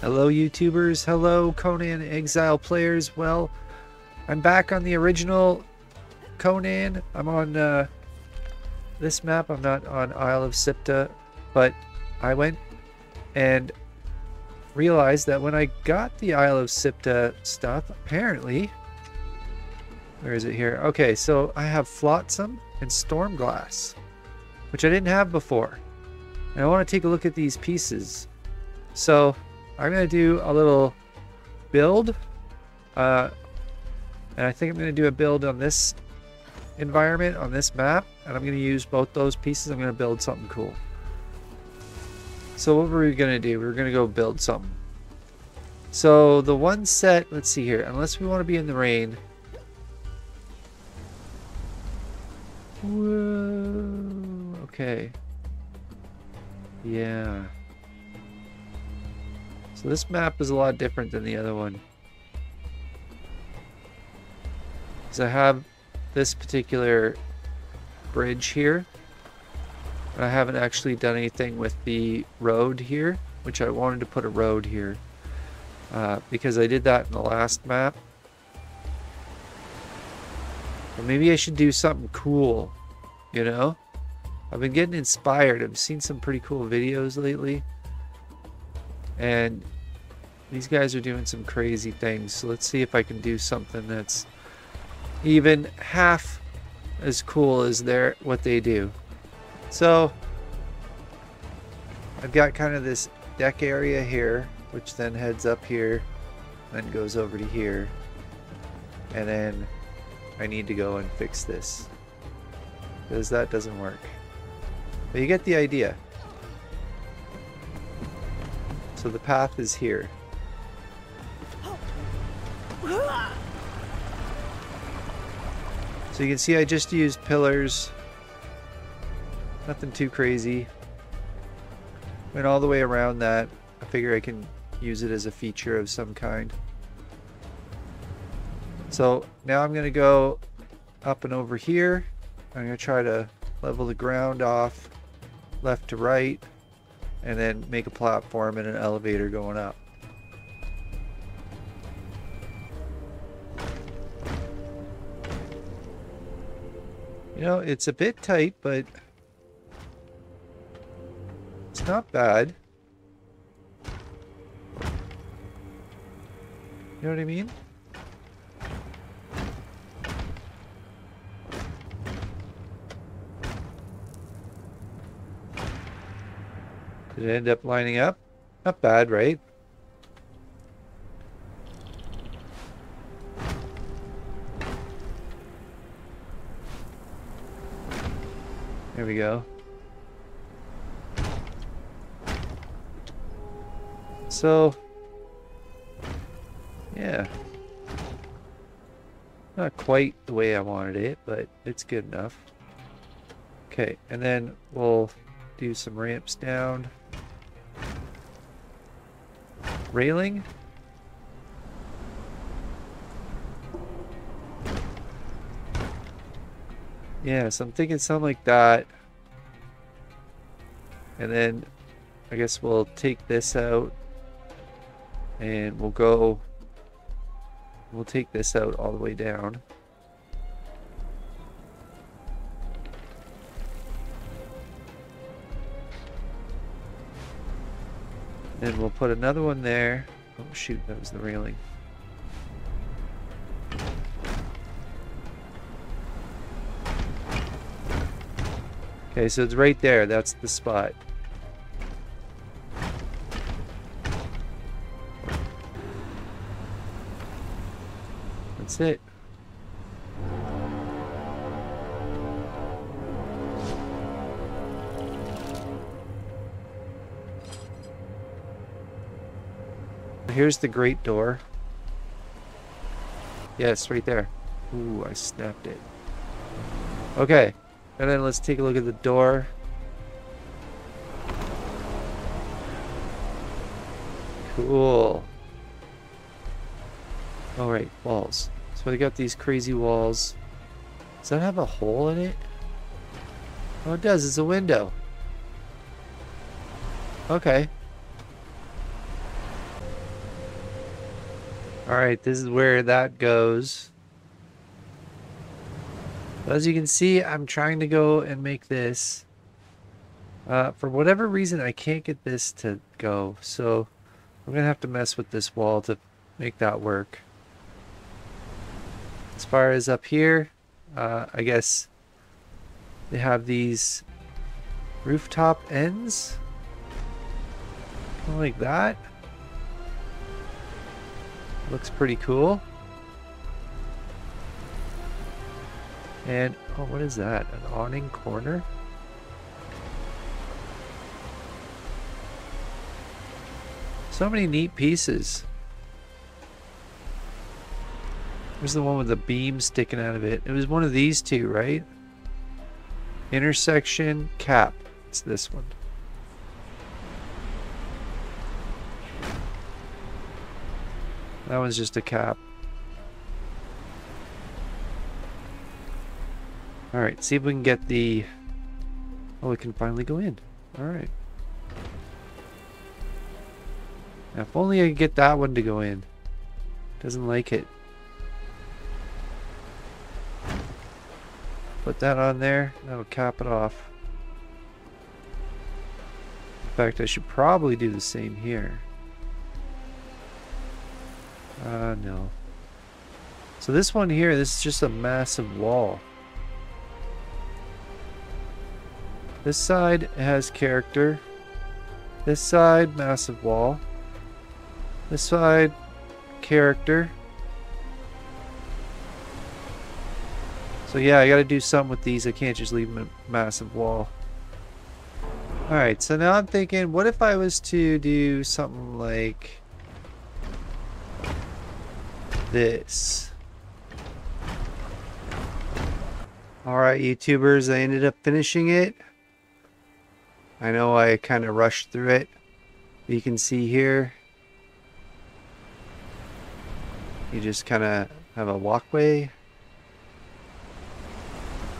Hello YouTubers, hello Conan Exile players. Well, I'm back on the original Conan. I'm on uh, this map. I'm not on Isle of Siptah, but I went and realized that when I got the Isle of Siptah stuff, apparently, where is it here? Okay, so I have Flotsam and Stormglass, which I didn't have before. And I want to take a look at these pieces. So I'm going to do a little build. Uh, and I think I'm going to do a build on this environment, on this map. And I'm going to use both those pieces. I'm going to build something cool. So what were we going to do? We are going to go build something. So the one set, let's see here. Unless we want to be in the rain. Whoa, okay. Yeah. So this map is a lot different than the other one. Because I have this particular bridge here. I haven't actually done anything with the road here, which I wanted to put a road here. Uh, because I did that in the last map. But maybe I should do something cool, you know? I've been getting inspired. I've seen some pretty cool videos lately. And these guys are doing some crazy things. So let's see if I can do something that's even half as cool as their what they do. So I've got kind of this deck area here, which then heads up here, then goes over to here. And then I need to go and fix this. Because that doesn't work. But you get the idea. So the path is here. So you can see I just used pillars. Nothing too crazy. Went all the way around that. I figure I can use it as a feature of some kind. So now I'm going to go up and over here. I'm going to try to level the ground off left to right and then make a platform and an elevator going up. You know, it's a bit tight, but it's not bad. You know what I mean? Did it end up lining up? Not bad, right? There we go. So, yeah. Not quite the way I wanted it, but it's good enough. Okay, and then we'll do some ramps down. Railing? Yeah, so I'm thinking something like that. And then I guess we'll take this out and we'll go we'll take this out all the way down. We'll put another one there. Oh shoot, that was the railing. Okay, so it's right there. That's the spot. That's it. Here's the great door. Yes, right there. Ooh, I snapped it. Okay. And then let's take a look at the door. Cool. Alright, walls. So we got these crazy walls. Does that have a hole in it? Oh, it does. It's a window. Okay. Alright, this is where that goes. As you can see, I'm trying to go and make this. Uh, for whatever reason, I can't get this to go. So I'm going to have to mess with this wall to make that work. As far as up here, uh, I guess they have these rooftop ends. Like that. Looks pretty cool. And, oh, what is that? An awning corner? So many neat pieces. There's the one with the beam sticking out of it. It was one of these two, right? Intersection cap. It's this one. That one's just a cap. Alright, see if we can get the... Oh, we can finally go in. Alright. If only I could get that one to go in. Doesn't like it. Put that on there. That'll cap it off. In fact, I should probably do the same here. Uh, no. So this one here, this is just a massive wall. This side has character. This side, massive wall. This side, character. So yeah, I gotta do something with these. I can't just leave them a massive wall. Alright, so now I'm thinking, what if I was to do something like this? Alright, YouTubers, I ended up finishing it. I know I kind of rushed through it. You can see here, you just kind of have a walkway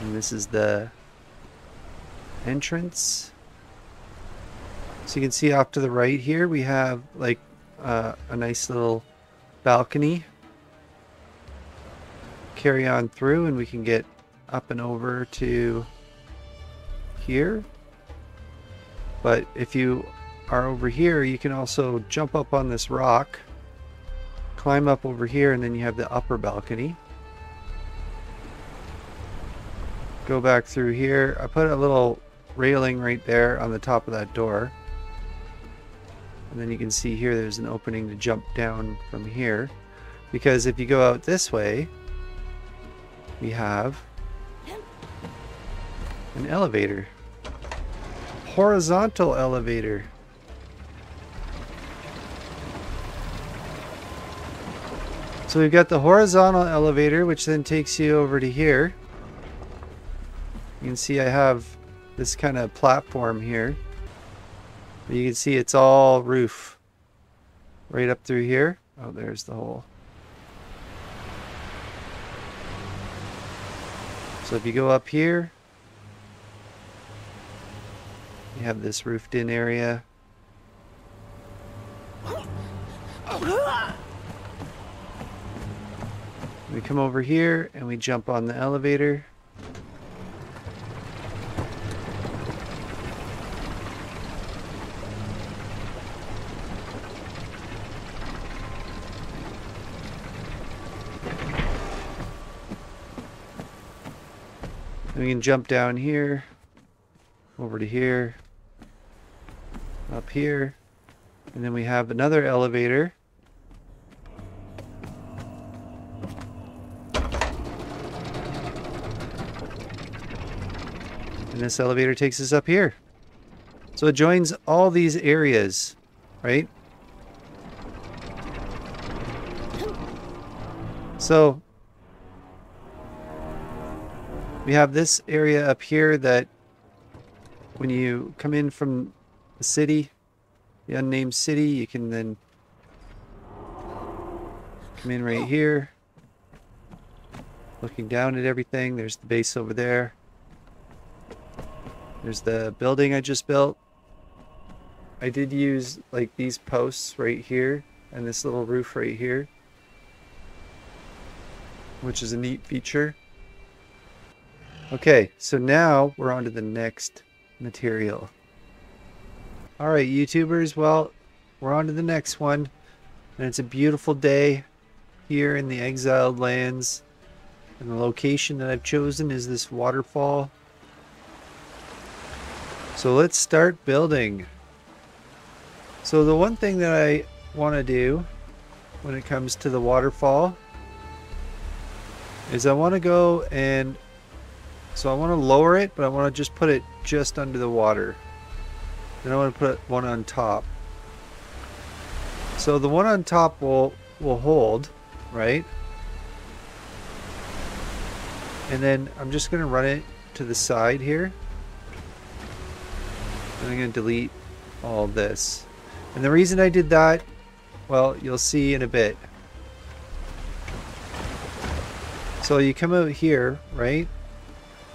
and this is the entrance so you can see off to the right here we have like uh, a nice little balcony carry on through and we can get up and over to here but if you are over here you can also jump up on this rock climb up over here and then you have the upper balcony. Go back through here. I put a little railing right there on the top of that door. And then you can see here there's an opening to jump down from here. Because if you go out this way, we have an elevator. Horizontal elevator. So we've got the horizontal elevator, which then takes you over to here. You can see I have this kind of platform here. But you can see it's all roof. Right up through here. Oh, there's the hole. So if you go up here, you have this roofed in area. We come over here and we jump on the elevator. We can jump down here, over to here, up here, and then we have another elevator And this elevator takes us up here. So it joins all these areas, right? So we have this area up here that when you come in from the city, the unnamed city, you can then come in right here. Looking down at everything, there's the base over there. There's the building I just built. I did use like these posts right here and this little roof right here which is a neat feature. Okay, so now we're on to the next material. Alright, YouTubers, well, we're on to the next one. And it's a beautiful day here in the exiled lands. And the location that I've chosen is this waterfall. So let's start building. So the one thing that I want to do when it comes to the waterfall is I want to go and so I want to lower it but I want to just put it just under the water. Then I want to put one on top. So the one on top will will hold right? And then I'm just gonna run it to the side here. And I'm gonna delete all this. And the reason I did that well you'll see in a bit. So you come out here, right?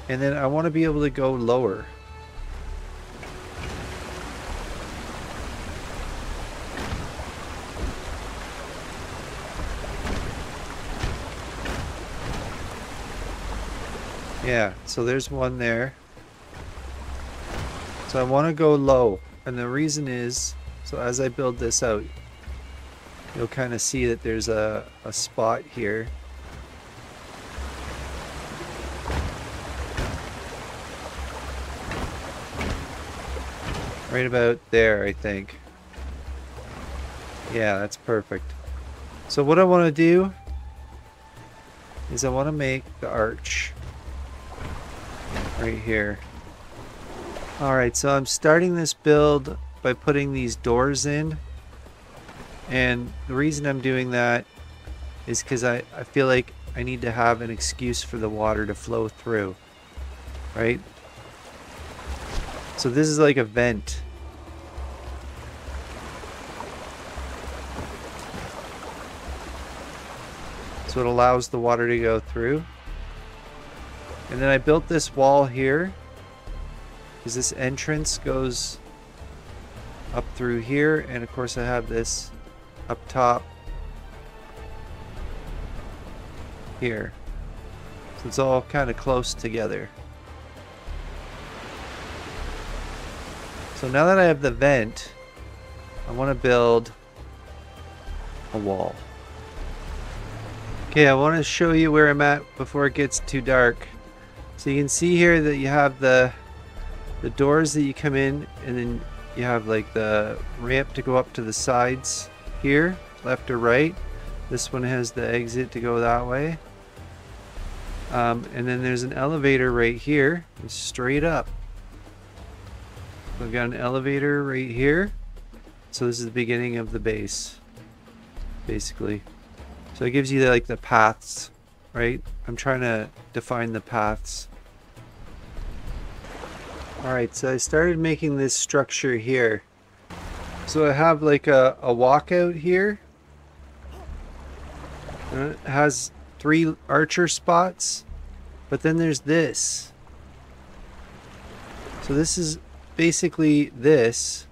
And then I want to be able to go lower. Yeah, so there's one there. So I want to go low. And the reason is, so as I build this out, you'll kind of see that there's a, a spot here Right about there, I think. Yeah, that's perfect. So what I want to do is I want to make the arch right here. Alright, so I'm starting this build by putting these doors in. And the reason I'm doing that is because I, I feel like I need to have an excuse for the water to flow through. Right? So this is like a vent. So it allows the water to go through. And then I built this wall here because this entrance goes up through here and of course I have this up top here. So it's all kind of close together. So now that I have the vent, I want to build a wall. Okay, I want to show you where I'm at before it gets too dark. So you can see here that you have the the doors that you come in and then you have like the ramp to go up to the sides here, left or right. This one has the exit to go that way. Um, and then there's an elevator right here, straight up. We've got an elevator right here. So this is the beginning of the base, basically. So it gives you the, like the paths, right? I'm trying to define the paths. Alright, so I started making this structure here. So I have like a, a walkout here. And it has three archer spots. But then there's this. So this is basically this.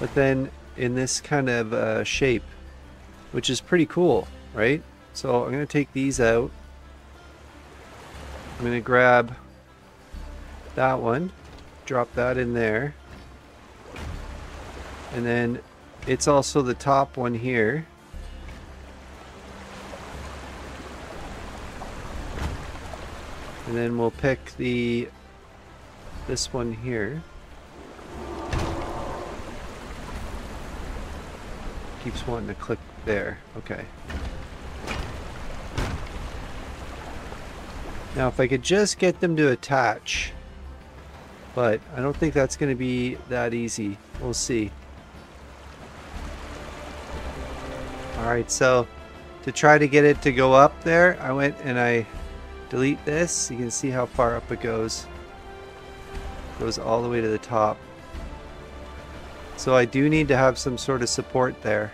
But then in this kind of uh, shape, which is pretty cool, right? So I'm going to take these out. I'm going to grab that one, drop that in there. And then it's also the top one here. And then we'll pick the this one here. Keeps wanting to click there. Okay. Now if I could just get them to attach, but I don't think that's going to be that easy. We'll see. Alright, so to try to get it to go up there, I went and I delete this. You can see how far up it goes. It goes all the way to the top. So I do need to have some sort of support there.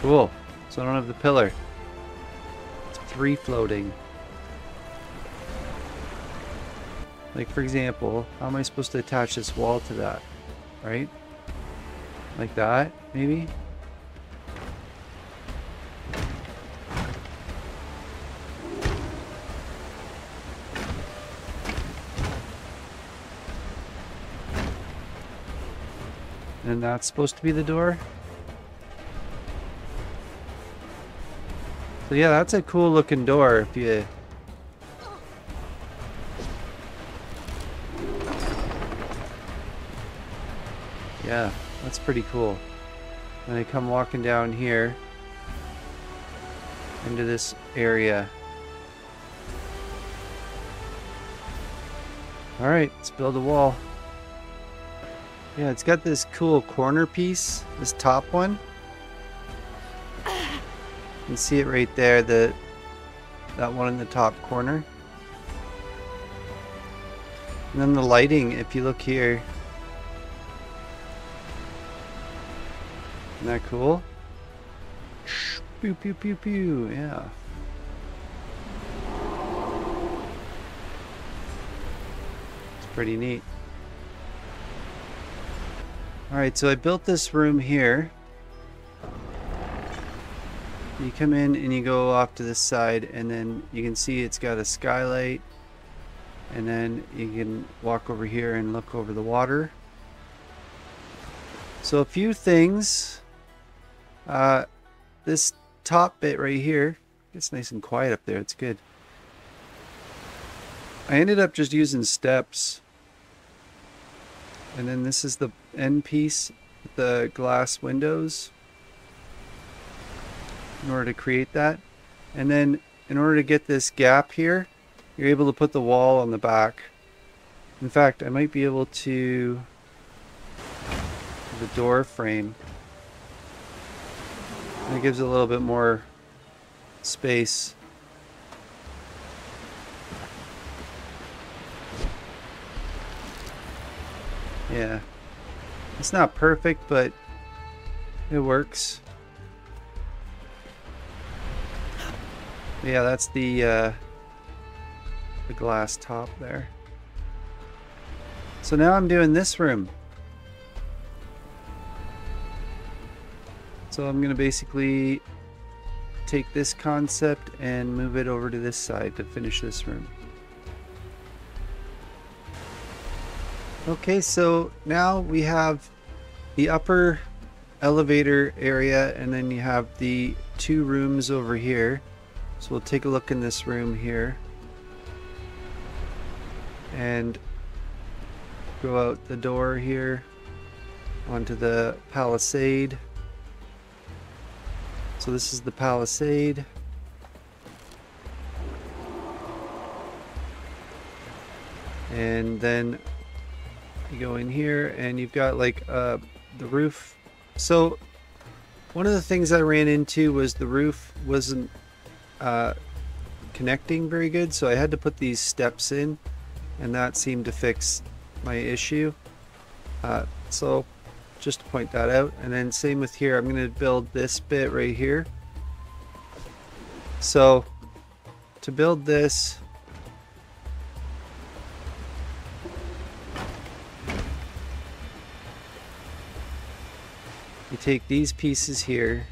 Cool. So I don't have the pillar. It's free floating. Like for example, how am I supposed to attach this wall to that? right? Like that, maybe? And that's supposed to be the door? So yeah, that's a cool looking door if you... Yeah, that's pretty cool. And I come walking down here into this area. Alright, let's build a wall. Yeah, it's got this cool corner piece, this top one. You can see it right there, the that one in the top corner. And then the lighting, if you look here. Isn't that cool? Pew pew pew pew, yeah. It's pretty neat. Alright, so I built this room here. You come in and you go off to this side and then you can see it's got a skylight and then you can walk over here and look over the water. So a few things. Uh, this top bit right here, it's nice and quiet up there, it's good. I ended up just using steps and then this is the end piece, the glass windows in order to create that. And then in order to get this gap here, you're able to put the wall on the back. In fact, I might be able to the door frame. It gives a little bit more space. Yeah. It's not perfect, but it works. Yeah, that's the uh, the glass top there. So now I'm doing this room. So I'm going to basically take this concept and move it over to this side to finish this room. Okay, so now we have the upper elevator area and then you have the two rooms over here. So we'll take a look in this room here. And go out the door here onto the palisade. So this is the palisade. And then you go in here and you've got like uh, the roof. So one of the things I ran into was the roof wasn't uh, connecting very good, so I had to put these steps in, and that seemed to fix my issue. Uh, so just to point that out, and then same with here, I'm going to build this bit right here. So to build this, you take these pieces here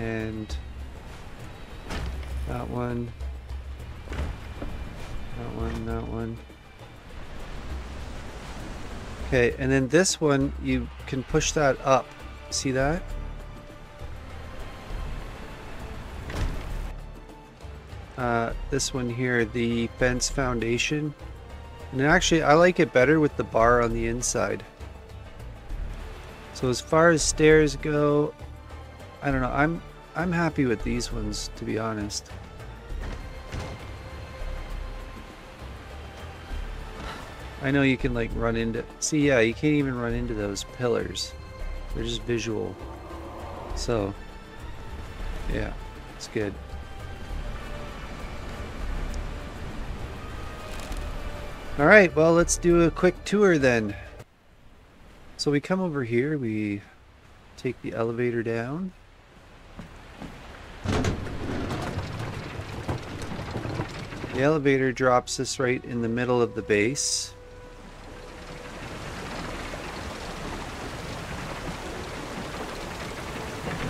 and that one, that one, that one. Okay, and then this one, you can push that up. See that? Uh, this one here, the fence foundation. And actually, I like it better with the bar on the inside. So as far as stairs go, I don't know. I'm I'm happy with these ones, to be honest. I know you can like run into... See, yeah, you can't even run into those pillars. They're just visual. So, yeah, it's good. All right, well, let's do a quick tour then. So we come over here, we take the elevator down. The elevator drops us right in the middle of the base.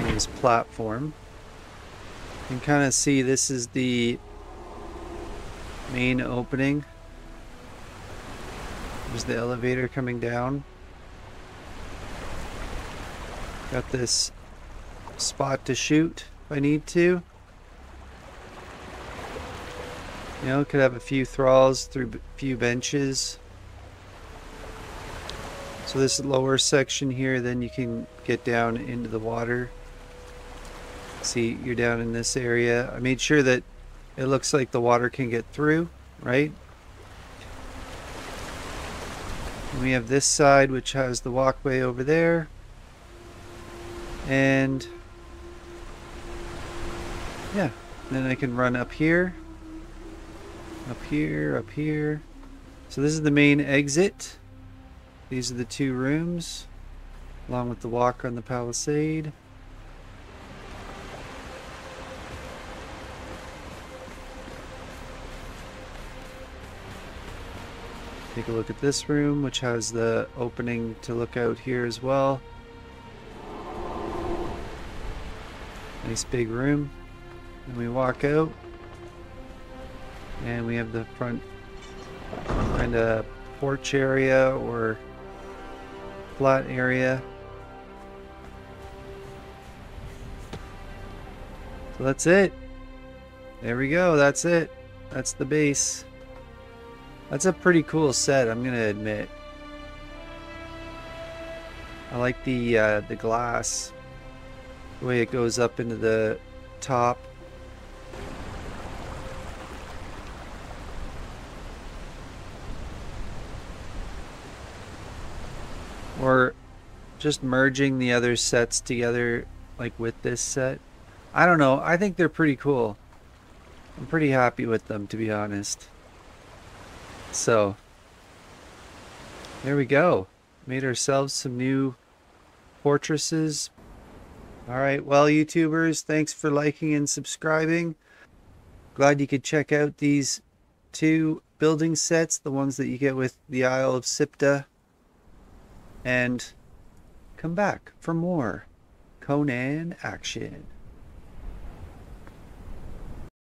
This platform. You can kind of see this is the main opening there's the elevator coming down. Got this spot to shoot if I need to. You know, could have a few thralls through a few benches. So this lower section here, then you can get down into the water. See, you're down in this area. I made sure that it looks like the water can get through, right? And we have this side, which has the walkway over there. And yeah, then I can run up here, up here, up here. So this is the main exit. These are the two rooms, along with the walk on the palisade. Take a look at this room, which has the opening to look out here as well. Nice big room. And we walk out. And we have the front kind of porch area or flat area. So that's it. There we go. That's it. That's the base. That's a pretty cool set, I'm gonna admit. I like the uh, the glass, the way it goes up into the top. Or just merging the other sets together like with this set. I don't know, I think they're pretty cool. I'm pretty happy with them to be honest. So, there we go. Made ourselves some new fortresses. Alright, well YouTubers, thanks for liking and subscribing. Glad you could check out these two building sets, the ones that you get with the Isle of Siptah. And come back for more Conan action.